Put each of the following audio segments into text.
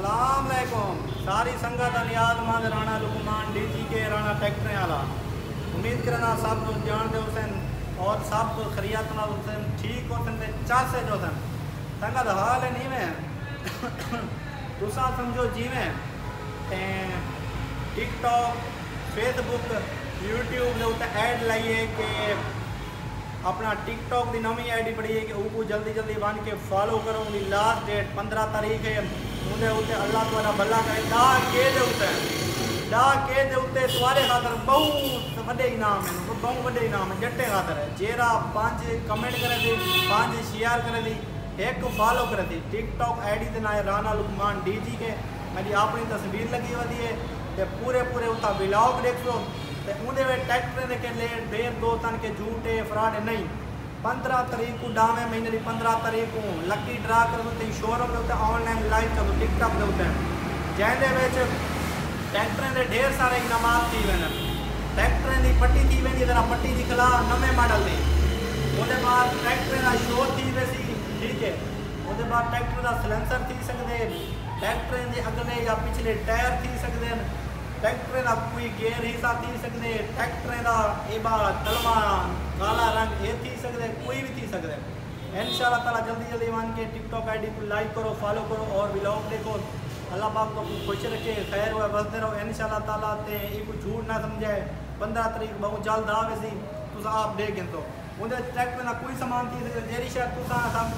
असलकुम सारी संगत अलियाद मंद राणा लुकमान डी जी के, राणा ट्रैक्टर वाला उम्मीद करना सब कुछ जानते हुसन और सब कुछ खरीत ना हुसन ठीक होसन ते चासे जो सन। संगत हाल है। नीवें तुसा समझो जीवें। टिकटॉक, फेसबुक, यूट्यूब के उत्ते ऐड लाइए कि अपना टिकटॉक की नवी आई डी पड़ी है कि ऊपर जल्दी जल्दी बन के फॉलो करो। उनकी लास्ट डेट पंद्रह तारीख है। उने उते अल्लाह तुम्हारा भला करे। डा के दे उते डा के दे उते तुम्हारे खातर बहुत वडे इनाम है। बहुत वडे इनाम है। जट्टे खातर है। जेरा पाँच कमेंट करे थी पाँच शेयर करे थी एक फॉलो करे थी टिकटॉक आईडी ते ना राणा लुकमान डीजी के। मेरी अपनी तस्वीर लगी वदी है। ते पूरे पूरे उता ब्लॉग देखो। ते उन्दे में ट्रैक्टर ने के ले देर दो तन के झूठे, फ्रॉड नहीं। पंद्रहं तारीख़ को ॾहवें महीने जी पंद्रहं तारीख़ को लकी ड्रा करो अथई शोरूम ते ऑनलाइन लाइव करो टिकटॉक ते उतारियो जंहिंजे विच ट्रैक्टरनि ते ढेर सारा इनामात थी वञनि ट्रैक्टरनि जी पटी थी वेंदी तरह पटी जी कला नवे मॉडल ते ਉਹਦੇ ਬਾਅਦ ਟਰੈਕਟਰ ਦਾ ਸ਼ੋਅ ਥੀ ਵੈਸੀ ਠੀਕ ਹੈ ਉਹਦੇ ਬਾਅਦ ਟਰੈਕਟਰ ਦਾ ਸਲੈਂਸਰ ਥੀ ਸਕਦੇ ਟਰੈਕਟਰ ਦੇ ਅਗਲੇ ਜਾਂ ਪਿਛਲੇ ਟਾਇਰ ਥੀ ਸਕਦੇ ट्रैक्टर का कोई गेयर हिस्सा थी सकते ट्रैक्टर का एबा तलवा काला रंग ये थी सकते, कोई भी थी सकते। इन ताला जल्दी जल्दी मान के टिकटॉक आईडी को लाइक करो फॉलो करो और ब्लॉग देखो। अल्लाह पाक को खुश रखे, खैर हुआ बसते रहो। इन ताला ते ये झूठ ना समझाए पंद्रह तरीक बहुत जल्द आवे सी। तुस आप देखें तो। उनके ट्रैक्टर का कोई सामान थी जेरी शायद तुसा सब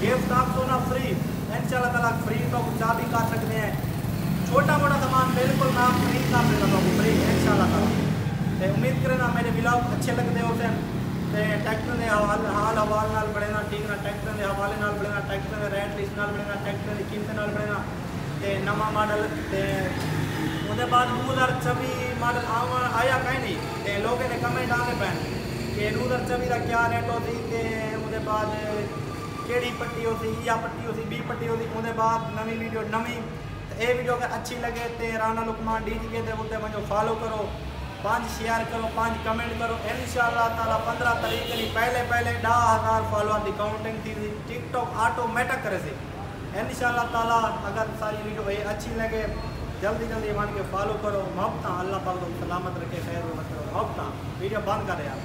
गिफ्ट आपको ना फ्री। इन ताला फ्री तो चाबी कर सकते हैं। छोटा मोटा सामान बिल्कुल ब्लॉग अच्छे लगते हो फिर ट्रैक्टर के हवाल हाल हवाल बनेगा ठीक ना, ट्रैक्टर के हवाले बनेगा ट्रैक्टर के रेट इस बनेगा ट्रैक्टर की कीमत न बनेगा तो नव मॉडल तो बाद दो हज़ार छब्बी मॉडल आव, आया कहीं नहीं लोग कमेंट आने पैन। कि दो हज़ार छब्बी का क्या रेट होती बाद कि पट्टी होती ई पट्टी होती, बी पट्टी होती बाद नवी वीडियो, नवी तो वीडियो अगर अच्छी लगे तो राणा लुकमान डी जी के उत्ते फॉलो करो। पाँच शेयर करो, पाँच कमेंट करो। इन ताला पंद्रह तारीख नहीं पहले पहले ॾह हज़ार फॉलोअर की काउंटिंग थी टिकटॉक ऑटोमेटिक करे इन ताला अगर सारी वीडियो ये अच्छी लगे, जल्दी जल्दी मान के फॉलो करो। मोहब्बत अल्लाह पाक सलामत रखे, खैर मोहब्बत वीडियो बंद कर यार।